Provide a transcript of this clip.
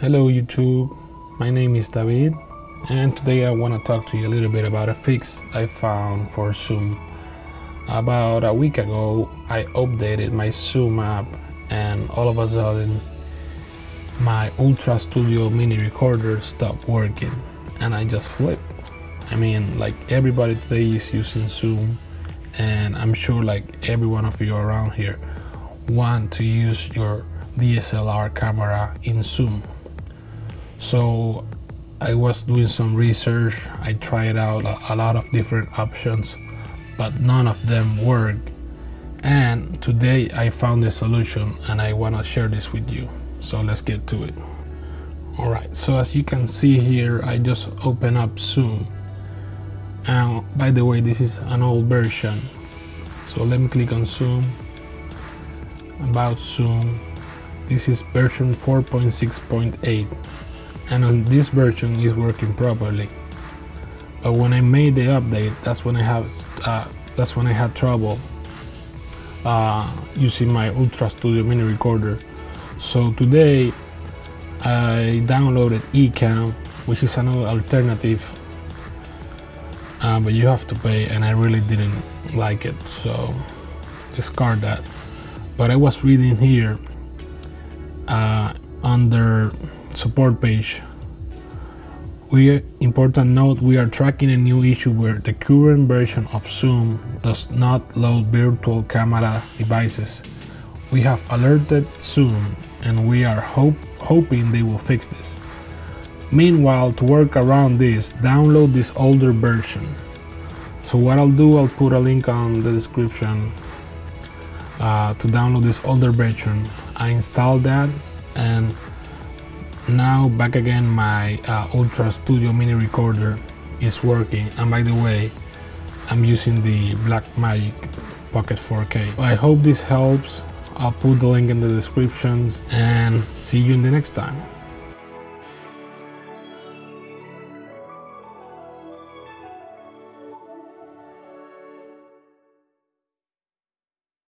Hello YouTube, my name is David and today I want to talk to you a little bit about a fix I found for Zoom. About a week ago I updated my Zoom app and all of a sudden my Ultra Studio mini recorder stopped working and I just flipped. I mean like everybody today is using Zoom and I'm sure like every one of you around here want to use your DSLR camera in Zoom so I was doing some research. I tried out a, a lot of different options but none of them work. And today I found a solution and I want to share this with you. So let's get to it. Alright so as you can see here I just open up Zoom. And by the way this is an old version. So let me click on Zoom. About Zoom. This is version 4.6.8 and on this version is working properly. But when I made the update that's when I have uh, that's when I had trouble uh, using my Ultra Studio mini recorder. So today I downloaded Ecamm which is another alternative uh, but you have to pay and I really didn't like it so discard that. But I was reading here uh, under support page. We important note we are tracking a new issue where the current version of Zoom does not load virtual camera devices. We have alerted Zoom and we are hope, hoping they will fix this. Meanwhile, to work around this, download this older version. So what I'll do, I'll put a link on the description uh, to download this older version. I installed that and now back again my uh, ultra studio mini recorder is working. And by the way i'm using the blackmagic pocket 4k i hope this helps. I'll put the link in the descriptions and see you in the next time